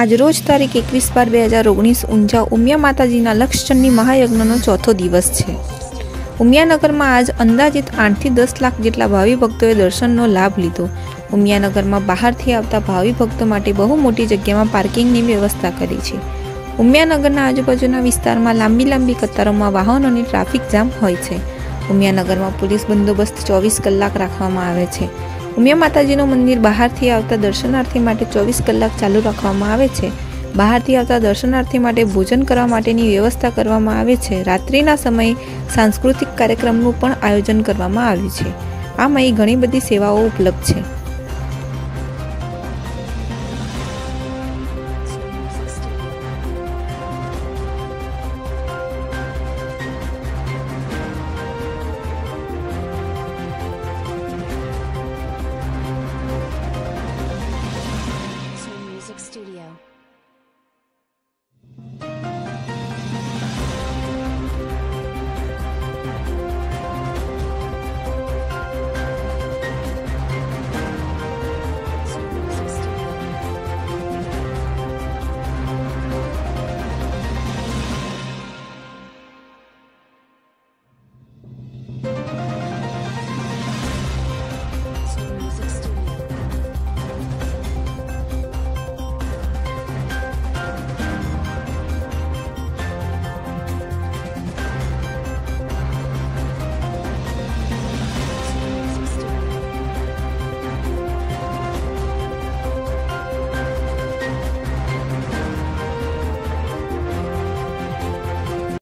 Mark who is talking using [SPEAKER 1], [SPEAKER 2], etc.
[SPEAKER 1] આજરોજ તારીખ એકવીસ બાર બે હજાર ઓગણીસ ઊંઝા ઉમિયા માતાજીના લક્ષચંડની મહાયજ્ઞનો ચોથો દિવસ છે. ઉમિયાનગરમાં આજ અંદાજિત આઠથી દસ લાખ જેટલા ભાવિ ભક્તોએ દર્શનનો લાભ લીધો. ઉમિયાનગરમાં બહારથી આવતા ભાવિ ભક્તો માટે બહુ મોટી જગ્યામાં પાર્કિંગની વ્યવસ્થા કરી છે. ઉમિયાનગરના આજુબાજુના વિસ્તારમાં લાંબી લાંબી કતારોમાં વાહનોની ટ્રાફિક જામ હોય છે. ઉમિયાનગરમાં પોલીસ બંદોબસ્ત ચોવીસ કલાક રાખવામાં આવે છે. ઉમિયા માતાજીનું મંદિર બહારથી આવતા દર્શનાર્થી માટે ચોવીસ કલાક ચાલુ રાખવામાં આવે છે. બહારથી આવતા દર્શનાર્થી માટે ભોજન કરવા માટેની વ્યવસ્થા કરવામાં આવે છે. રાત્રિના સમયે સાંસ્કૃતિક કાર્યક્રમનું પણ આયોજન કરવામાં આવ્યું છે. આમાં ઘણી બધી સેવાઓ ઉપલબ્ધ છે.